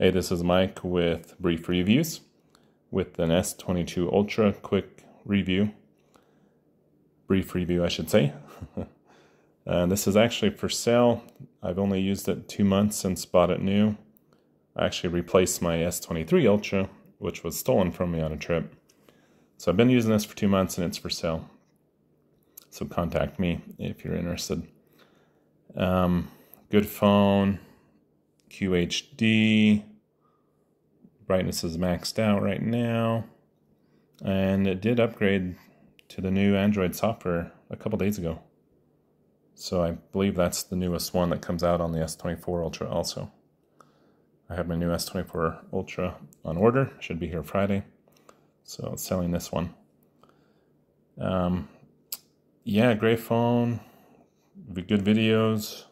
Hey, this is Mike with Brief Reviews with an S22 Ultra quick review. Brief review, I should say. uh, this is actually for sale. I've only used it two months since bought it new. I actually replaced my S23 Ultra, which was stolen from me on a trip. So I've been using this for two months and it's for sale. So contact me if you're interested. Um, good phone QHD. Brightness is maxed out right now. And it did upgrade to the new Android software a couple days ago. So I believe that's the newest one that comes out on the S24 Ultra also. I have my new S24 Ultra on order. Should be here Friday. So selling this one. Um, yeah, great phone. Good videos.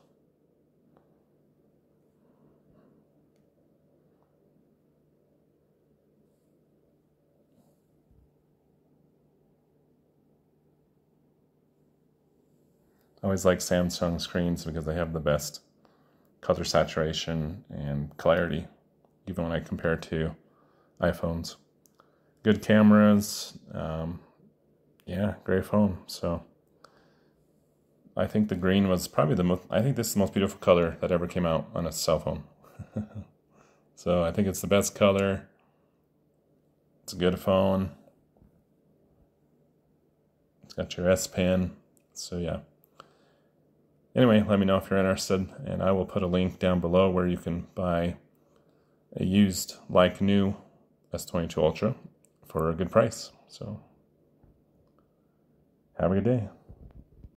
I always like Samsung screens because they have the best color saturation and clarity, even when I compare to iPhones. Good cameras. Um, yeah, great phone. So I think the green was probably the most, I think this is the most beautiful color that ever came out on a cell phone. so I think it's the best color. It's a good phone. It's got your S Pen. So yeah. Anyway, let me know if you're interested, and I will put a link down below where you can buy a used, like new S22 Ultra for a good price. So, have a good day.